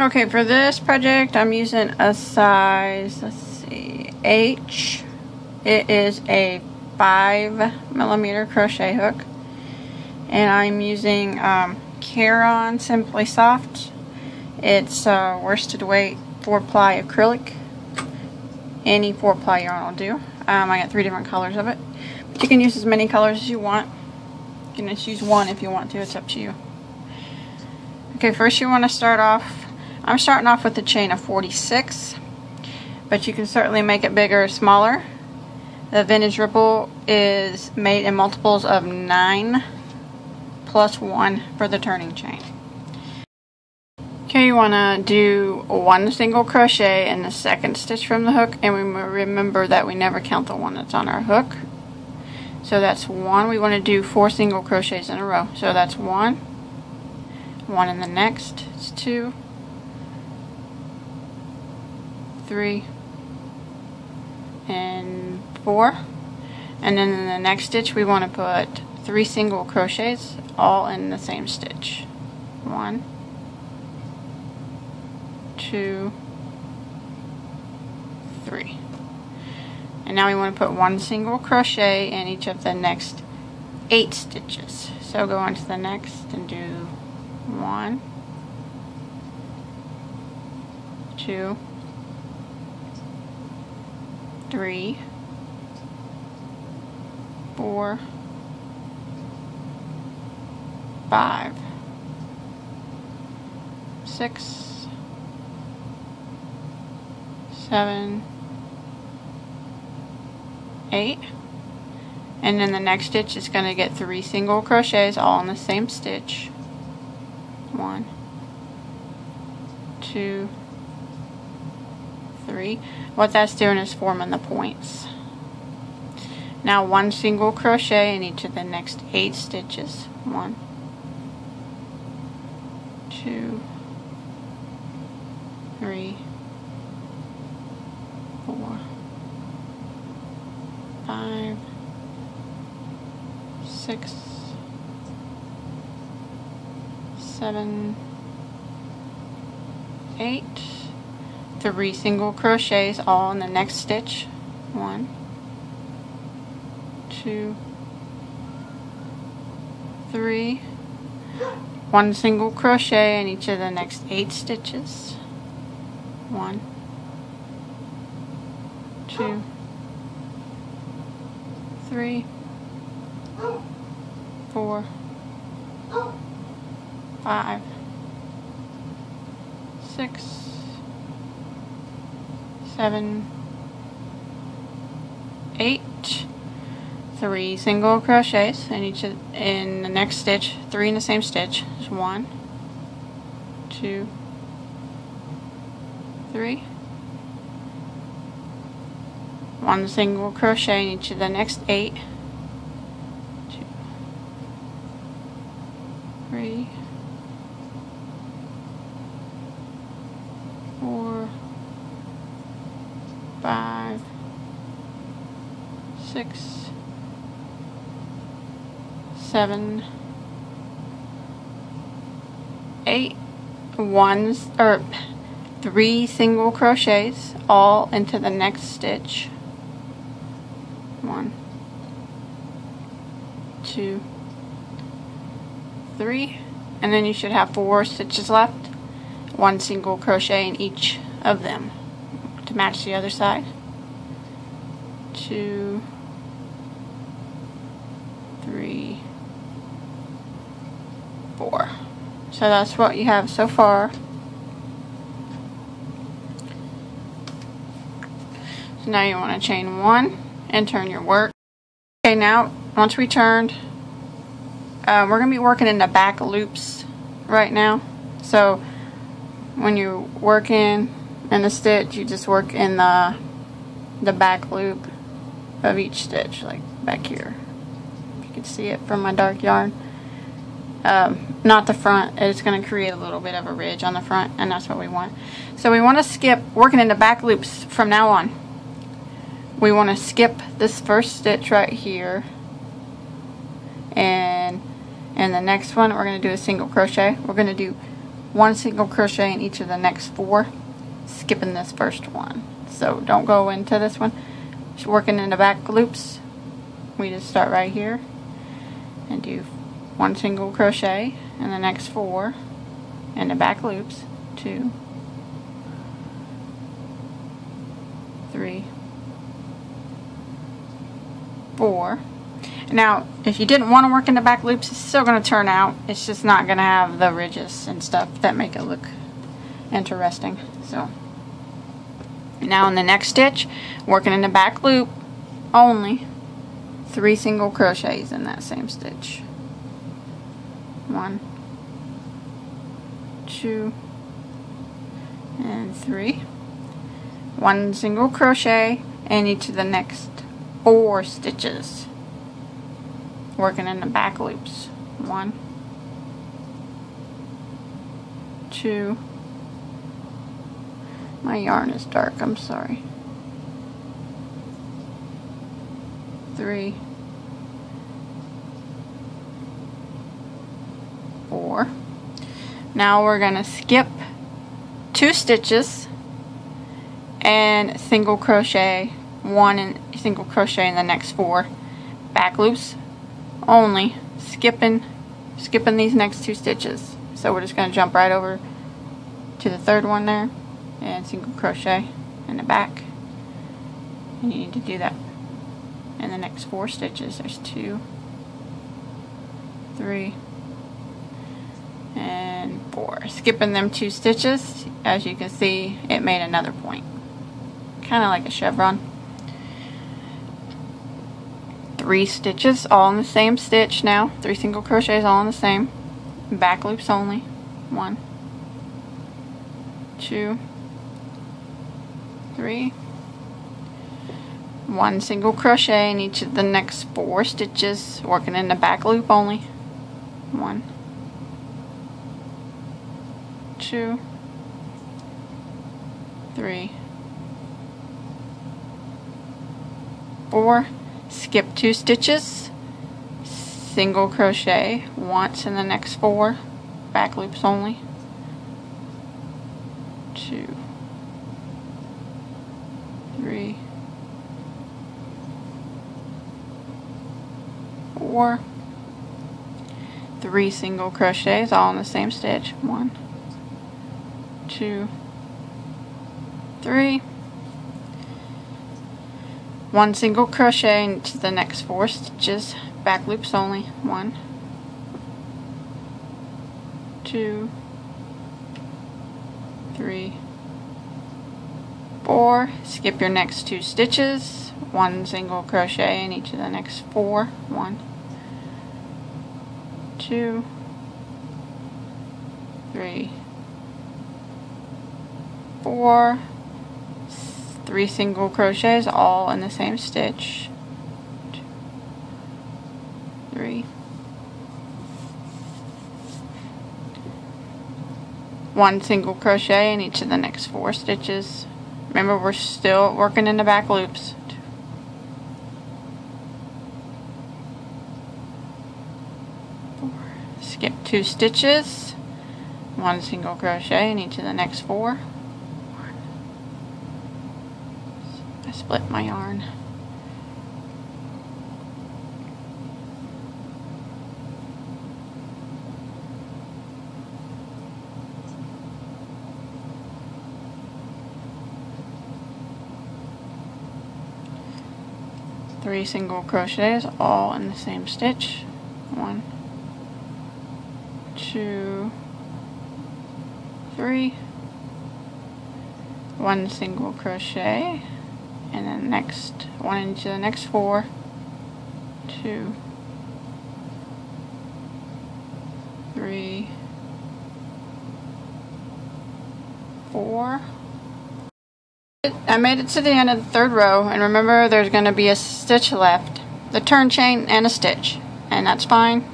Okay, for this project, I'm using a size, let's see, H. It is a 5 millimeter crochet hook. And I'm using um, Caron Simply Soft. It's uh, worsted weight 4 ply acrylic. Any 4 ply yarn will do. Um, I got three different colors of it. But you can use as many colors as you want. You can just use one if you want to, it's up to you. Okay, first you want to start off I'm starting off with a chain of 46, but you can certainly make it bigger or smaller. The vintage ripple is made in multiples of 9 plus 1 for the turning chain. Okay, you want to do one single crochet in the second stitch from the hook, and we remember that we never count the one that's on our hook. So that's one. We want to do four single crochets in a row. So that's one, one in the next, it's two, three, and four. And then in the next stitch we want to put three single crochets all in the same stitch. One, two, three. And now we want to put one single crochet in each of the next eight stitches. So go on to the next and do one, two, three, four, five, six, seven, eight. And then the next stitch is going to get three single crochets all in the same stitch. One, two, three. What that's doing is forming the points. Now one single crochet in each of the next eight stitches. One, two, three, four, five, six, seven, eight, three single crochets all in the next stitch. One two three. One single crochet in each of the next eight stitches. One two three four five six seven, eight, three single crochets in each of, in the next stitch, three in the same stitch. Just one, two, three. One single crochet in each of the next eight. Two, three, four five, six, seven, eight ones or three single crochets all into the next stitch. One, two, three, and then you should have four stitches left. One single crochet in each of them to match the other side. Two, three, four. So that's what you have so far. So now you want to chain one and turn your work. Okay, now once we turned, uh, we're going to be working in the back loops right now. So when you work in in the stitch you just work in the the back loop of each stitch like back here you can see it from my dark yarn um, not the front. It's going to create a little bit of a ridge on the front and that's what we want. So we want to skip working in the back loops from now on we want to skip this first stitch right here and in the next one we're going to do a single crochet. We're going to do one single crochet in each of the next four skipping this first one. So don't go into this one. Just working in the back loops we just start right here and do one single crochet in the next four in the back loops two three four now, if you didn't want to work in the back loops, it's still going to turn out. It's just not going to have the ridges and stuff that make it look interesting. So, now in the next stitch, working in the back loop only, three single crochets in that same stitch. One, two, and three. One single crochet in each of the next four stitches working in the back loops. One, two, my yarn is dark, I'm sorry. Three, four. Now we're going to skip two stitches and single crochet one and single crochet in the next four. Back loops only skipping skipping these next two stitches. So we're just going to jump right over to the third one there and single crochet in the back. And you need to do that in the next four stitches. There's two three and four. Skipping them two stitches as you can see it made another point. Kind of like a chevron. Three stitches all in the same stitch now. Three single crochets all in the same. Back loops only. One. Two. Three. One single crochet in each of the next four stitches working in the back loop only. One two three four skip two stitches single crochet once in the next four back loops only two three four three single crochets all in the same stitch one two three. One single crochet into the next four stitches. Back loops only. One two three four. Skip your next two stitches. One single crochet in each of the next four. One two three four three single crochets all in the same stitch. Two, three. One single crochet in each of the next four stitches. Remember we're still working in the back loops. Skip two stitches. One single crochet in each of the next four split my yarn. Three single crochets all in the same stitch. One, two, three, one single crochet and then next one into the next four. Two. Three. Four. I made it to the end of the third row and remember there's going to be a stitch left. The turn chain and a stitch. And that's fine.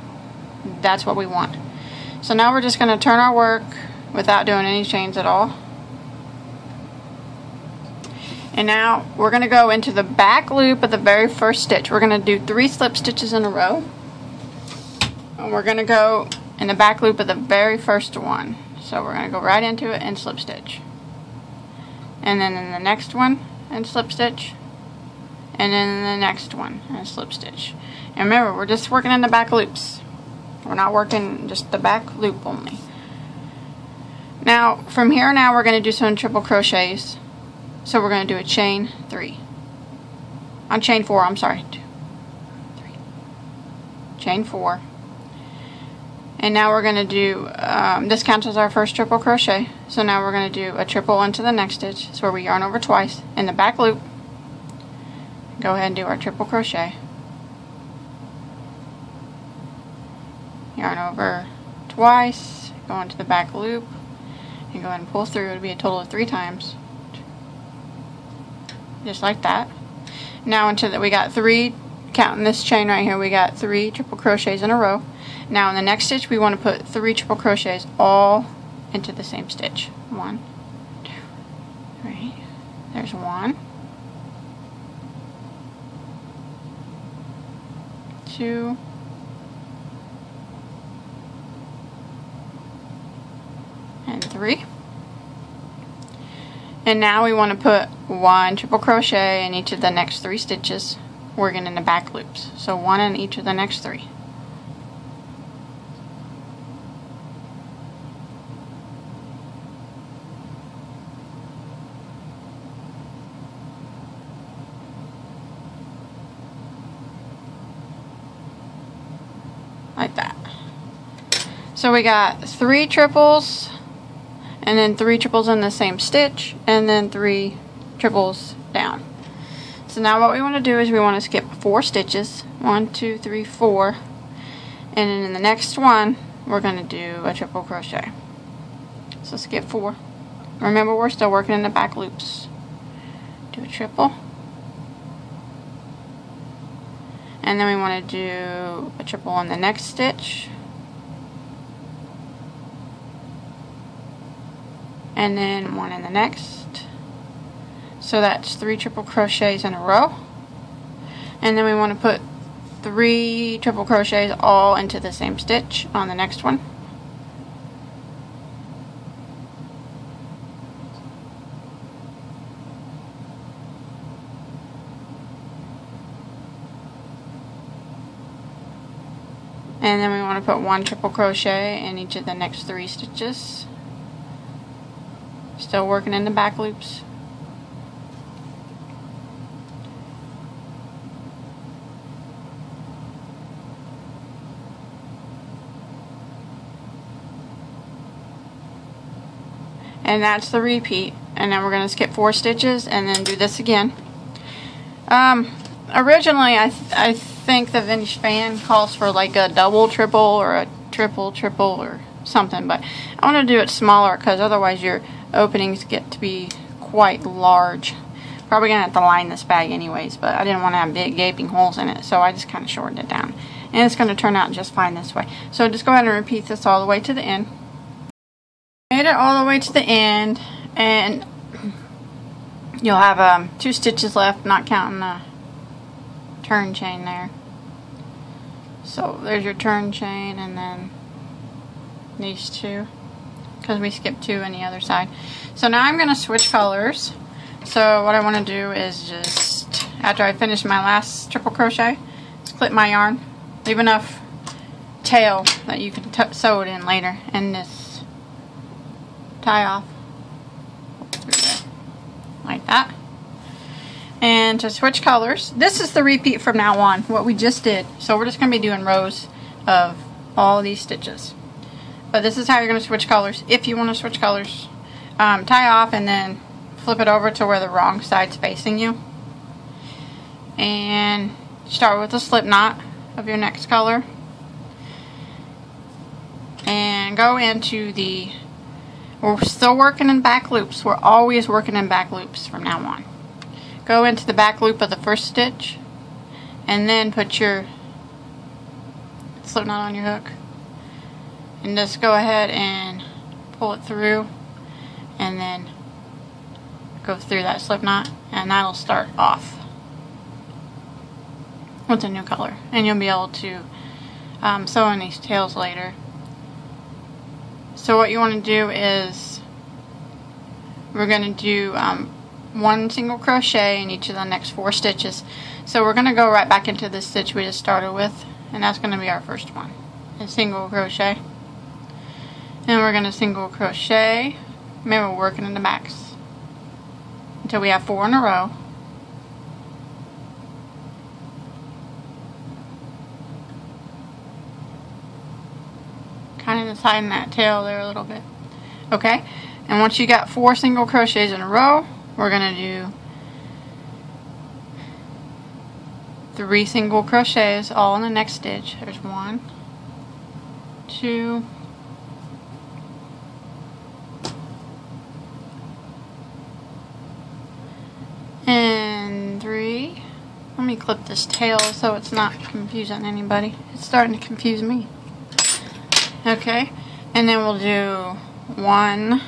That's what we want. So now we're just going to turn our work without doing any chains at all and now we're going to go into the back loop of the very first stitch. We're going to do three slip stitches in a row. And we're going to go in the back loop of the very first one. So we're going to go right into it and slip stitch. And then in the next one and slip stitch. And then in the next one and slip stitch. And remember, we're just working in the back loops. We're not working just the back loop only. Now, from here now, we're going to do some triple crochets. So we're going to do a chain three. On chain four, I'm sorry. Two, three. Chain four. And now we're going to do, um, this counts as our first triple crochet. So now we're going to do a triple into the next stitch. So we yarn over twice in the back loop. Go ahead and do our triple crochet. Yarn over twice, go into the back loop, and go ahead and pull through. It'll be a total of three times. Just like that. Now into that we got three, counting this chain right here, we got three triple crochets in a row. Now in the next stitch we want to put three triple crochets all into the same stitch. One, two, three. There's one. Two. And three. And now we want to put one triple crochet in each of the next three stitches working in the back loops. So one in each of the next three. like that. So we got three triples and then three triples in the same stitch and then three triples down. So now what we want to do is we want to skip four stitches. One, two, three, four. And then in the next one, we're going to do a triple crochet. So skip four. Remember, we're still working in the back loops. Do a triple. and then we want to do a triple on the next stitch and then one in the next. So that's three triple crochets in a row. And then we want to put three triple crochets all into the same stitch on the next one. And then we want to put one triple crochet in each of the next three stitches still working in the back loops. And that's the repeat. And then we're going to skip four stitches and then do this again. Um, originally I, th I think the vintage fan calls for like a double triple or a triple triple or something but I want to do it smaller because otherwise your openings get to be quite large. Probably gonna have to line this bag anyways but I didn't want to have big gaping holes in it so I just kind of shortened it down. And it's going to turn out just fine this way. So just go ahead and repeat this all the way to the end. Made it all the way to the end and you'll have um, two stitches left not counting the turn chain there. So there's your turn chain and then these two because we skipped two on the other side. So now I'm going to switch colors. So what I want to do is just, after I finish my last triple crochet, clip my yarn, leave enough tail that you can sew it in later, and this tie off like that and to switch colors. This is the repeat from now on, what we just did. So we're just going to be doing rows of all these stitches. But this is how you're going to switch colors, if you want to switch colors. Um, tie off and then flip it over to where the wrong side's facing you. And start with a slip knot of your next color. And go into the, we're still working in back loops. We're always working in back loops from now on go into the back loop of the first stitch and then put your slip knot on your hook and just go ahead and pull it through and then go through that slip knot and that'll start off with a new color and you'll be able to um, sew in these tails later So what you want to do is we're going to do um, one single crochet in each of the next four stitches. So we're going to go right back into the stitch we just started with and that's going to be our first one. A single crochet. And we're going to single crochet. Remember we're working in the backs until we have four in a row. Kind of just hiding that tail there a little bit. Okay, and once you got four single crochets in a row, we're going to do three single crochets all in the next stitch. There's one, two, three. Let me clip this tail so it's not confusing anybody. It's starting to confuse me. Okay, and then we'll do one.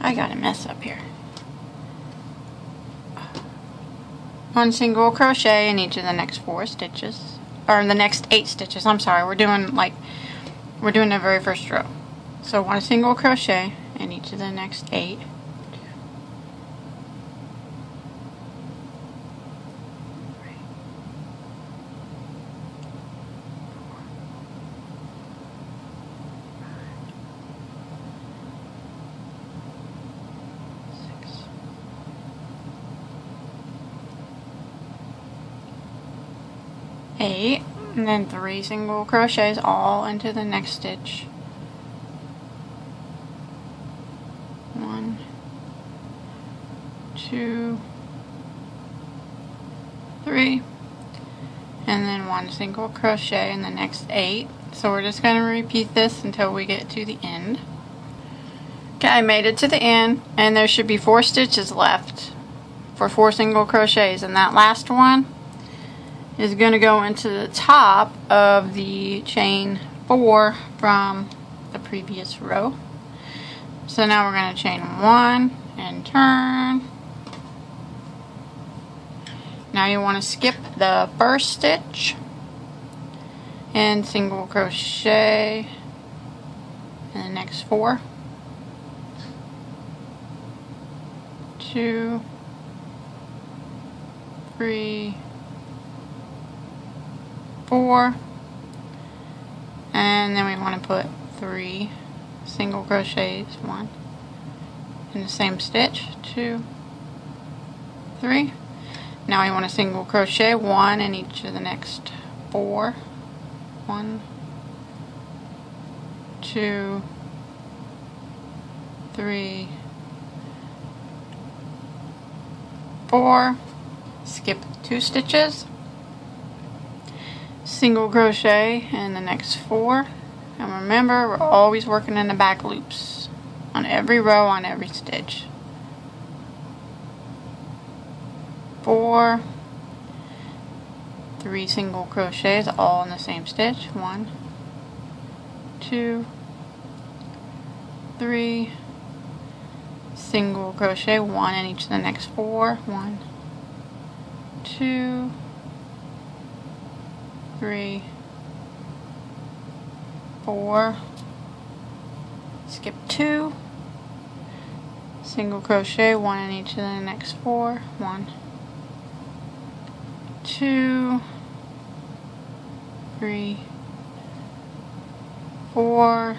I got a mess up here. one single crochet in each of the next four stitches or in the next eight stitches I'm sorry we're doing like we're doing the very first row so one single crochet in each of the next eight eight and then three single crochets all into the next stitch. One two three and then one single crochet in the next eight. So we're just going to repeat this until we get to the end. Okay I made it to the end and there should be four stitches left for four single crochets. And that last one is going to go into the top of the chain 4 from the previous row. So now we're going to chain 1 and turn. Now you want to skip the first stitch and single crochet in the next 4. Two, three, four. And then we want to put three single crochets one. In the same stitch two three. Now we want to single crochet one in each of the next four. One two three four. Skip two stitches single crochet in the next four. And remember we're always working in the back loops on every row on every stitch. Four. Three single crochets all in the same stitch. One. Two. Three. Single crochet one in each of the next four. One. Two three, four, skip two, single crochet, one in each of the next four, one, two, three, four,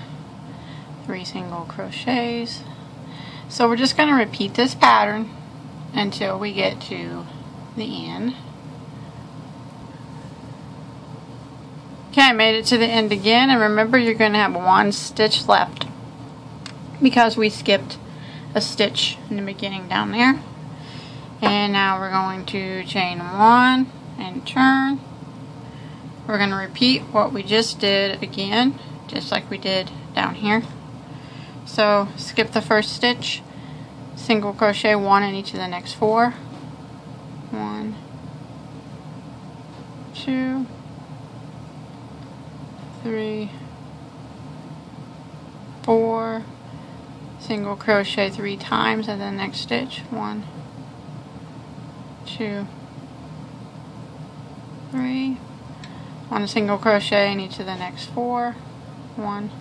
three single crochets. So we're just going to repeat this pattern until we get to the end. Okay, I made it to the end again, and remember you're going to have one stitch left because we skipped a stitch in the beginning down there. And now we're going to chain one and turn. We're going to repeat what we just did again, just like we did down here. So skip the first stitch, single crochet one in each of the next four. One, two, three, four, single crochet three times in the next stitch. One, two, three. One single crochet in each of the next four. One,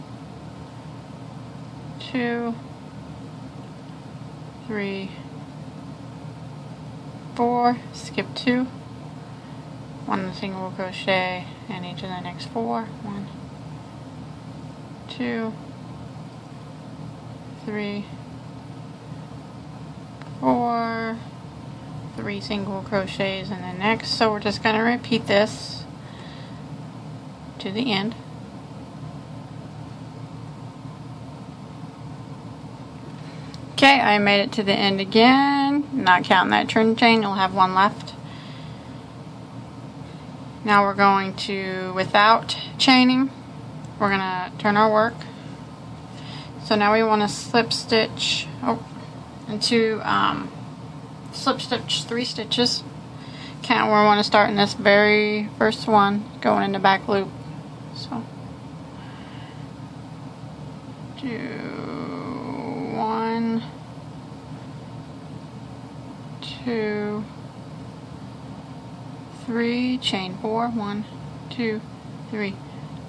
two, three, four, skip two, one single crochet in each of the next four. one, two, three, four, three single crochets in the next. So we're just going to repeat this to the end. Okay, I made it to the end again. Not counting that turn chain, you'll have one left. Now we're going to, without chaining, we're going to turn our work. So now we want to slip stitch oh, into um, slip stitch three stitches. Count where we want to start in this very first one, going in the back loop. So do one, two, three, chain four, one, two, three.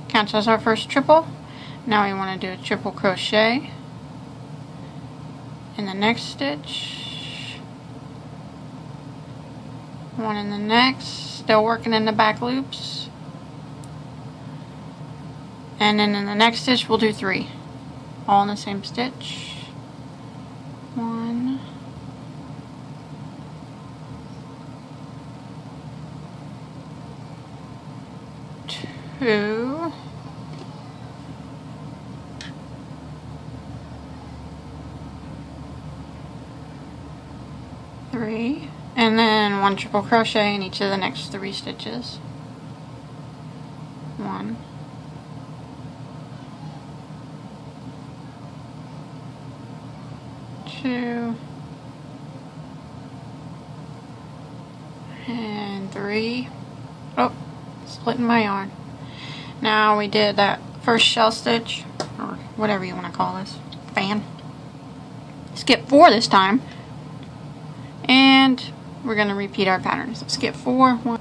Counts as our first triple. Now we want to do a triple crochet in the next stitch. One in the next, still working in the back loops. And then in the next stitch we'll do three. All in the same stitch. One. Two. Three. And then one triple crochet in each of the next three stitches. One. Two. And three. Oh, splitting my yarn. Now we did that first shell stitch, or whatever you want to call this, fan. Skip four this time. And we're going to repeat our pattern. So skip four, one,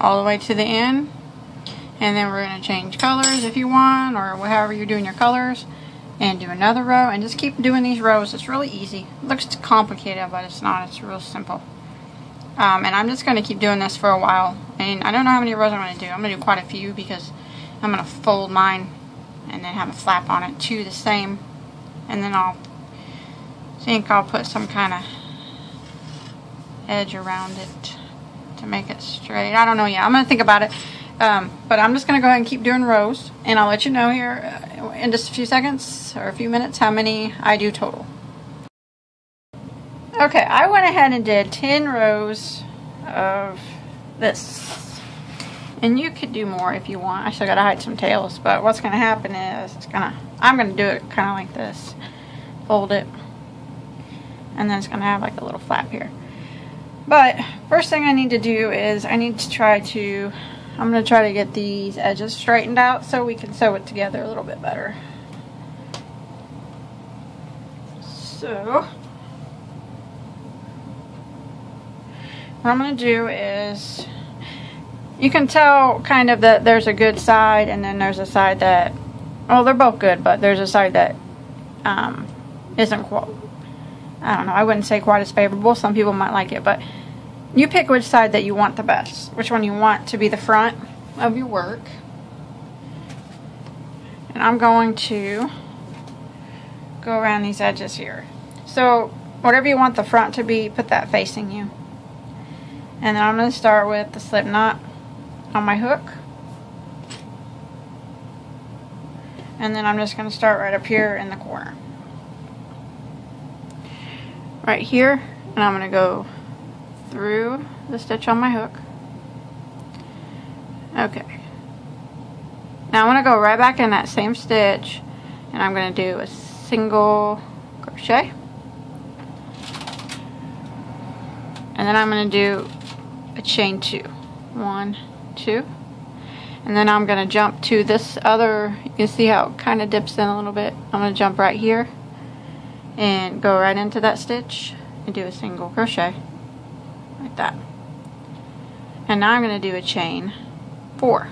all the way to the end. And then we're going to change colors if you want, or however you're doing your colors. And do another row, and just keep doing these rows. It's really easy. It looks complicated, but it's not. It's real simple. Um, and I'm just going to keep doing this for a while. And I don't know how many rows I'm going to do. I'm going to do quite a few because I'm going to fold mine and then have a flap on it too the same. And then I'll think I'll put some kind of edge around it to make it straight. I don't know yet. I'm gonna think about it. Um, but I'm just gonna go ahead and keep doing rows. And I'll let you know here uh, in just a few seconds or a few minutes how many I do total okay I went ahead and did 10 rows of this and you could do more if you want. I still gotta hide some tails, but what's gonna happen is it's gonna, I'm gonna do it kind of like this. Fold it. And then it's gonna have like a little flap here. But first thing I need to do is I need to try to, I'm gonna try to get these edges straightened out so we can sew it together a little bit better. So, what I'm gonna do is you can tell kind of that there's a good side and then there's a side that, well, they're both good, but there's a side that um, isn't quite, I don't know, I wouldn't say quite as favorable. Some people might like it, but you pick which side that you want the best, which one you want to be the front of your work. And I'm going to go around these edges here. So whatever you want the front to be, put that facing you. And then I'm going to start with the slip knot on my hook. And then I'm just going to start right up here in the corner. Right here, and I'm going to go through the stitch on my hook. Okay. Now I'm going to go right back in that same stitch, and I'm going to do a single crochet. And then I'm going to do a chain two. One, two. And then I'm going to jump to this other, you can see how it kind of dips in a little bit. I'm going to jump right here and go right into that stitch and do a single crochet like that. And now I'm going to do a chain four.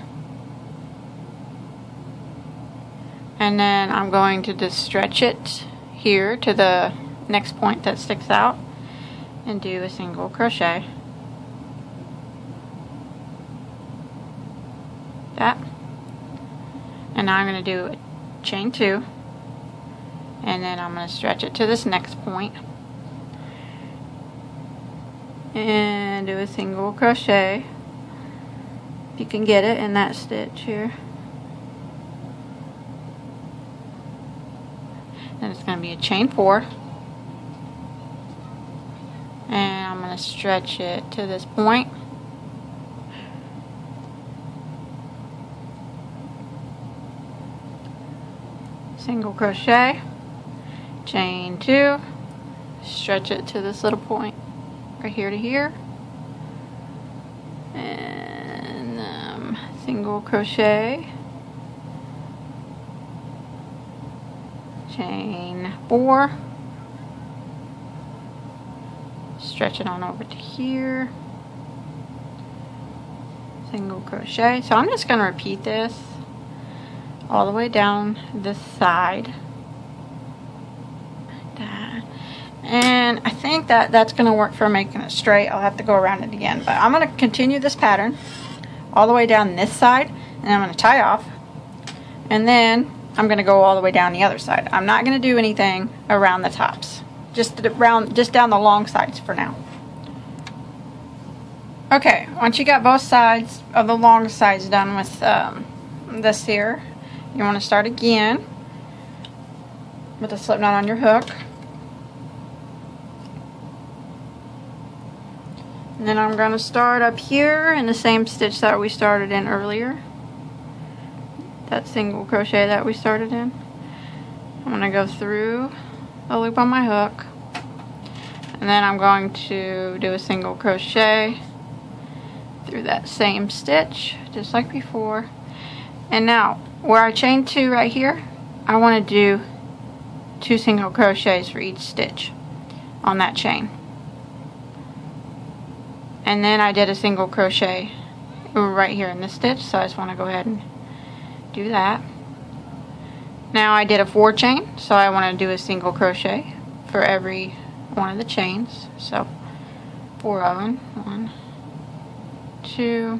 and then I'm going to just stretch it here to the next point that sticks out and do a single crochet that. And now I'm going to do a chain two. And then I'm going to stretch it to this next point. And do a single crochet. If you can get it in that stitch here. And it's going to be a chain four. And I'm going to stretch it to this point single crochet. Chain two. Stretch it to this little point right here to here. And um, single crochet. Chain four. Stretch it on over to here. Single crochet. So I'm just going to repeat this all the way down this side and I think that that's going to work for making it straight. I'll have to go around it again. But I'm going to continue this pattern all the way down this side. And I'm going to tie off. And then I'm going to go all the way down the other side. I'm not going to do anything around the tops. Just around, just down the long sides for now. Okay, once you got both sides of the long sides done with um, this here, you want to start again with a slip knot on your hook. And then I'm going to start up here in the same stitch that we started in earlier. That single crochet that we started in. I'm going to go through a loop on my hook. And then I'm going to do a single crochet through that same stitch, just like before. And now, where I chain two right here, I want to do two single crochets for each stitch on that chain. And then I did a single crochet right here in this stitch so I just want to go ahead and do that. Now I did a four chain so I want to do a single crochet for every one of the chains. So four of them one two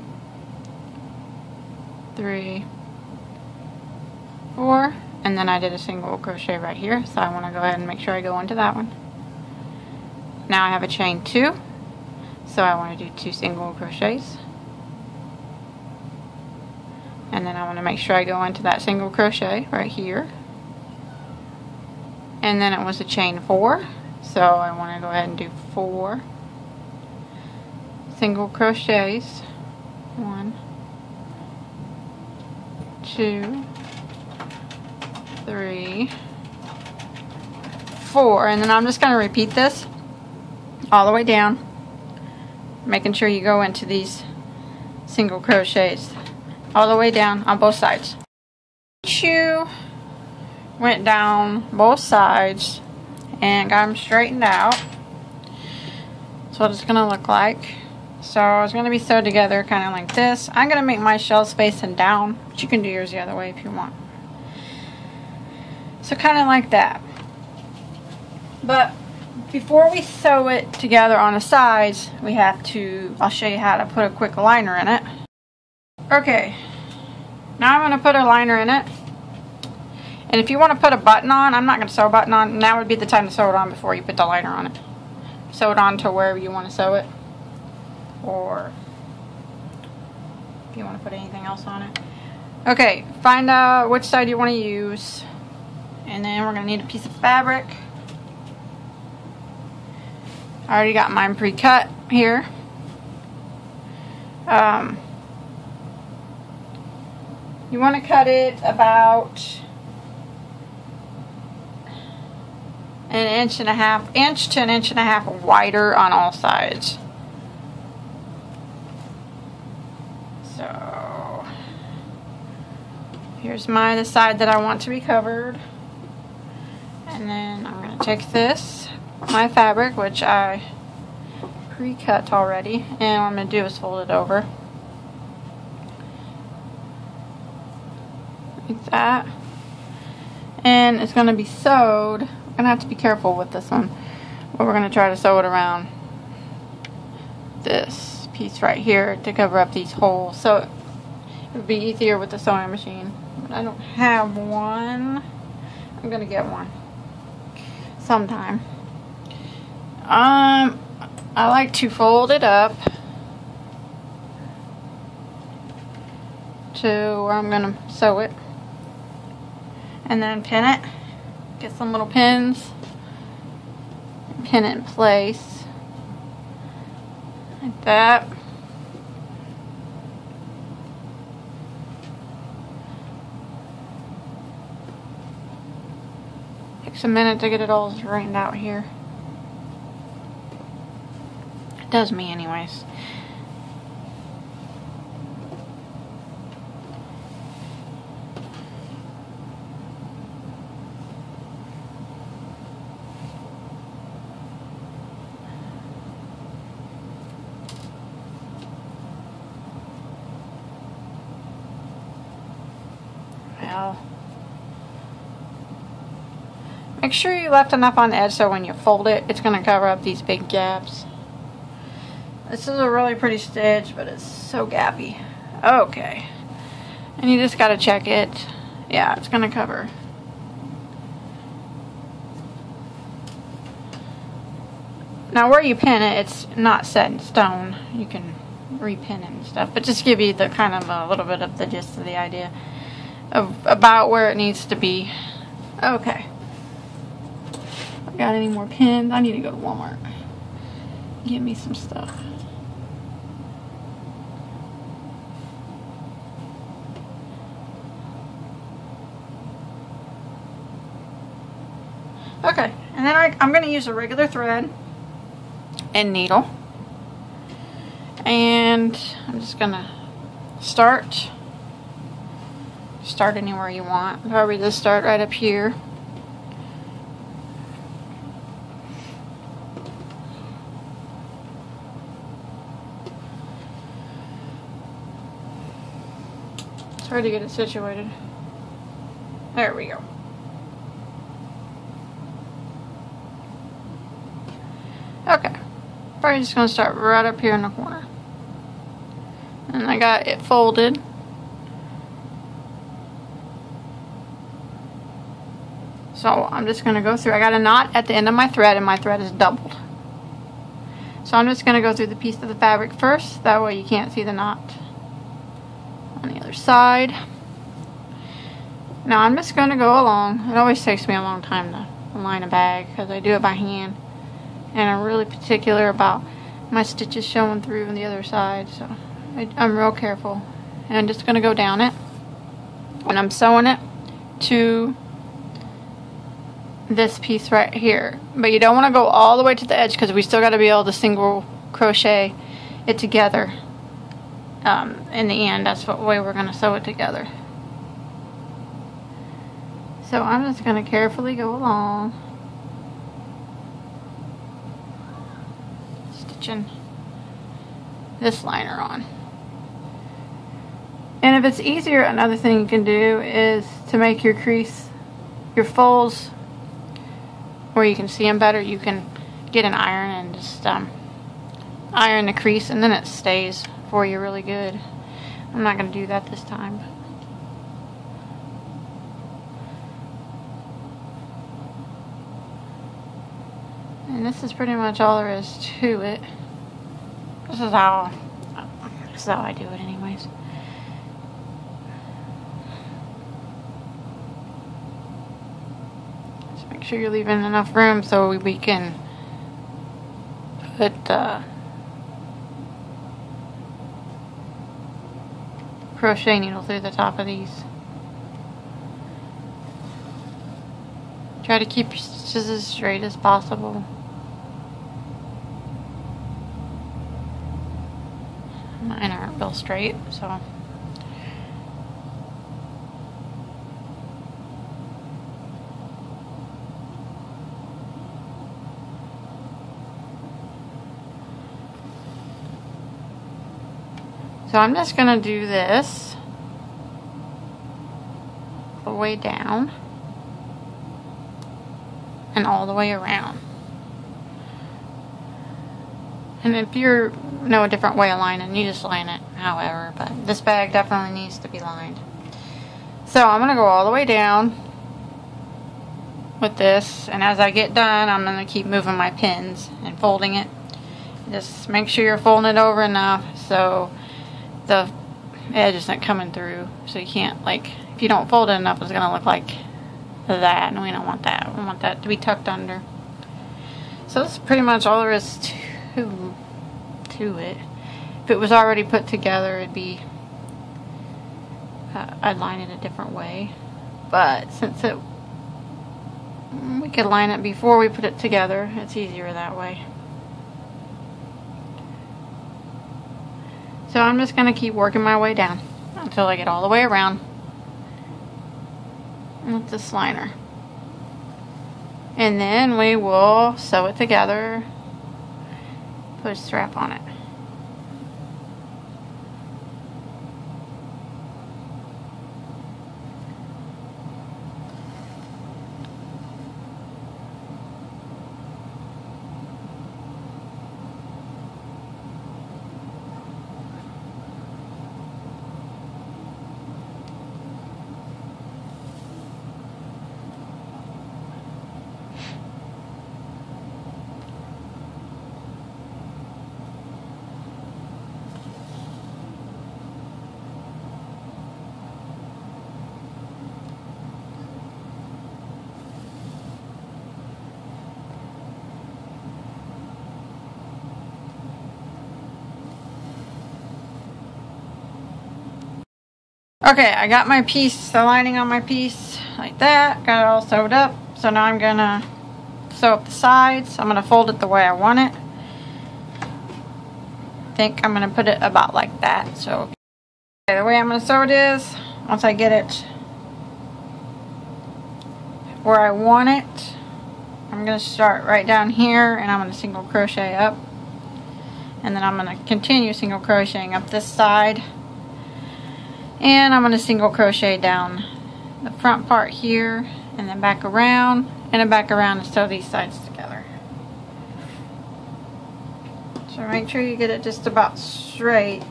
three and then I did a single crochet right here so I want to go ahead and make sure I go into that one now I have a chain two so I want to do two single crochets. And then I want to make sure I go into that single crochet right here. And then it was a chain four. So I want to go ahead and do four single crochets. One, two, three, four. And then I'm just going to repeat this all the way down making sure you go into these single crochets all the way down on both sides. Shoe went down both sides and got them straightened out. That's what it's going to look like. So it's going to be sewed together kind of like this. I'm going to make my shell spacing down, but you can do yours the other way if you want. So kind of like that. But before we sew it together on the sides, we have to, I'll show you how to put a quick liner in it. Okay, now I'm going to put a liner in it. And if you want to put a button on, I'm not going to sew a button on, now would be the time to sew it on before you put the liner on it. Sew it on to wherever you want to sew it. Or if you want to put anything else on it. Okay, find out which side you want to use. And then we're going to need a piece of fabric. I already got mine pre-cut here. Um, you want to cut it about an inch and a half, inch to an inch and a half wider on all sides. So, here's my, the side that I want to be covered. And then I'm going to take this my fabric, which I pre-cut already, and what I'm going to do is fold it over. Like that. and it's going to be sewed. I'm going to have to be careful with this one. But we're going to try to sew it around this piece right here to cover up these holes. So it would be easier with the sewing machine. But I don't have one. I'm going to get one sometime. Um, I like to fold it up to where I'm going to sew it and then pin it. Get some little pins, pin it in place like that. Takes a minute to get it all straightened out here. It does me anyways. Well, make sure you left enough on the edge so when you fold it, it's going to cover up these big gaps. This is a really pretty stitch, but it's so gappy. Okay. And you just got to check it. Yeah, it's going to cover. Now where you pin it, it's not set in stone. You can repin it and stuff. But just give you the kind of a little bit of the gist of the idea of about where it needs to be. Okay. Got any more pins? I need to go to Walmart. Get me some stuff. Okay, and then I, I'm going to use a regular thread and needle. And I'm just going to start start anywhere you want. Probably just start right up here. It's hard to get it situated. There we go. Okay. Probably just going to start right up here in the corner. And I got it folded. So I'm just going to go through. I got a knot at the end of my thread and my thread is doubled. So I'm just going to go through the piece of the fabric first. That way you can't see the knot on the other side. Now I'm just going to go along. It always takes me a long time to line a bag because I do it by hand. And I'm really particular about my stitches showing through on the other side. So I, I'm real careful. And I'm just going to go down it. And I'm sewing it to this piece right here. But you don't want to go all the way to the edge because we still got to be able to single crochet it together. Um, in the end, that's what way we're going to sew it together. So I'm just going to carefully go along. Stitching this liner on. And if it's easier, another thing you can do is to make your crease, your folds where you can see them better, you can get an iron and just um, iron the crease and then it stays for you really good. I'm not going to do that this time. And this is pretty much all there is to it. This is how, this is how I do it anyways. Just make sure you're leaving enough room so we can put the crochet needle through the top of these. Try to keep your stitches as straight as possible. Mine aren't real straight, so So I'm just going to do this all the way down. and all the way around. And if you're know a different way of lining, you just line it however, but this bag definitely needs to be lined. So I'm going to go all the way down with this, and as I get done, I'm going to keep moving my pins and folding it. Just make sure you're folding it over enough so the edge isn't coming through, so you can't, like, if you don't fold it enough, it's going to look like that, and we don't want that. We want that to be tucked under. So that's pretty much all there is to, to it. If it was already put together, it'd be, uh, I'd line it a different way. But since it, we could line it before we put it together, it's easier that way. So I'm just going to keep working my way down until I get all the way around with this liner. And then we will sew it together, put a strap on it. Okay, I got my piece, the lining on my piece like that. Got it all sewed up. So now I'm going to sew up the sides. I'm going to fold it the way I want it. I think I'm going to put it about like that. So okay, the way I'm going to sew it is, once I get it where I want it, I'm going to start right down here and I'm going to single crochet up. And then I'm going to continue single crocheting up this side and I'm going to single crochet down the front part here and then back around and then back around and sew these sides together. So make sure you get it just about straight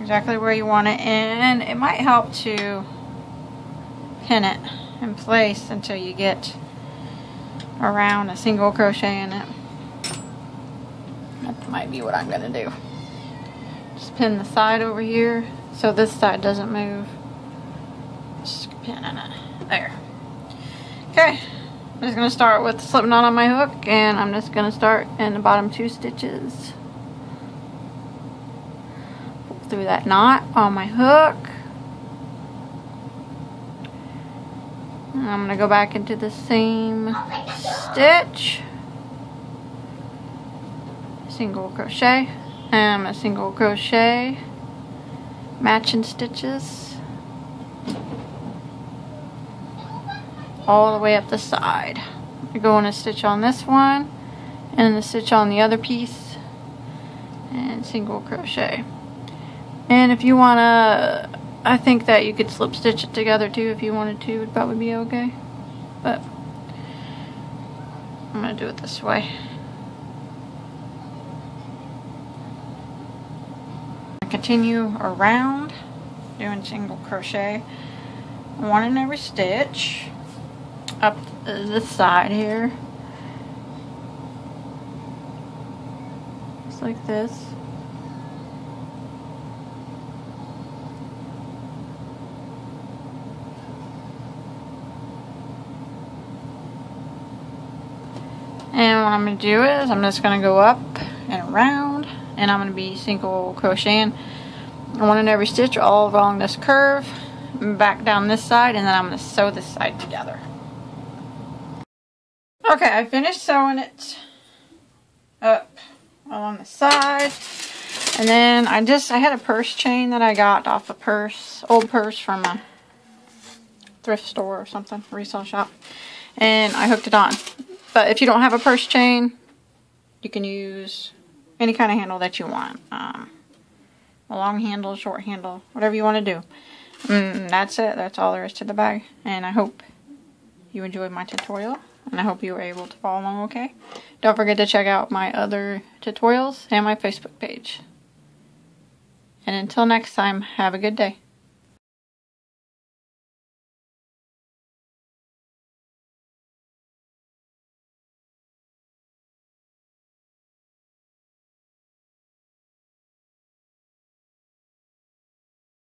exactly where you want it and it might help to pin it in place until you get around a single crochet in it. That might be what I'm going to do. Just pin the side over here so this side doesn't move. Just pin it. There. Okay. I'm just going to start with the slip knot on my hook and I'm just going to start in the bottom two stitches. Pull through that knot on my hook. And I'm going to go back into the same stitch. Single crochet. And a single crochet matching stitches all the way up the side. I go in a stitch on this one and the stitch on the other piece and single crochet. And if you want to, I think that you could slip stitch it together too if you wanted to, it'd probably be okay. But I'm going to do it this way. Continue around doing single crochet one in every stitch up this side here. Just like this. And what I'm going to do is I'm just going to go up and around and I'm going to be single crocheting one in every stitch all along this curve back down this side and then I'm going to sew this side together. Okay, I finished sewing it up along the side and then I just, I had a purse chain that I got off a purse, old purse from a thrift store or something, resale shop, and I hooked it on. But if you don't have a purse chain, you can use any kind of handle that you want. Um, a long handle, short handle, whatever you want to do. Mm, that's it. That's all there is to the bag. And I hope you enjoyed my tutorial and I hope you were able to follow along okay. Don't forget to check out my other tutorials and my Facebook page. And until next time, have a good day.